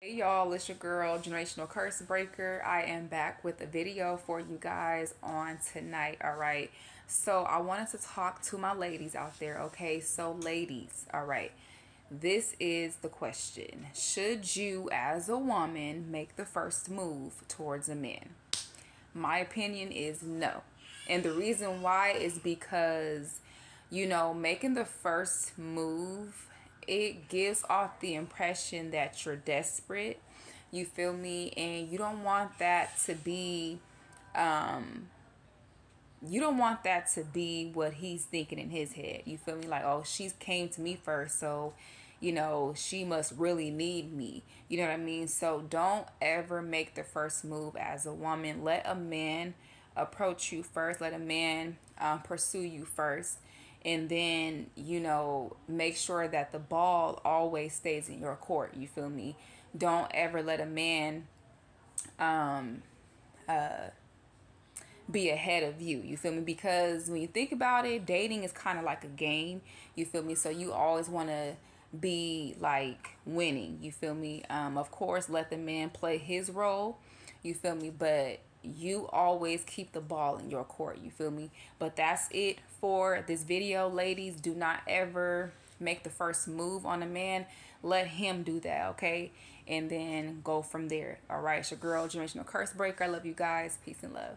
Hey y'all, it's your girl, Generational Curse Breaker. I am back with a video for you guys on tonight, all right? So I wanted to talk to my ladies out there, okay? So ladies, all right, this is the question. Should you, as a woman, make the first move towards a man? My opinion is no. And the reason why is because, you know, making the first move it gives off the impression that you're desperate. You feel me? And you don't want that to be um you don't want that to be what he's thinking in his head. You feel me? Like, oh, she came to me first, so you know, she must really need me. You know what I mean? So don't ever make the first move as a woman. Let a man approach you first. Let a man um, pursue you first and then you know make sure that the ball always stays in your court you feel me? Don't ever let a man um uh be ahead of you you feel me? Because when you think about it dating is kind of like a game you feel me? So you always want to be like winning you feel me? Um of course let the man play his role you feel me? But you always keep the ball in your court you feel me? But that's it for this video ladies. Do not ever make the first move on a man. Let him do that okay? And then go from there. All right it's your girl generational curse breaker. I love you guys. Peace and love